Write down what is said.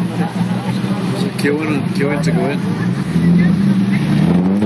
Is it queuing, queuing to go in?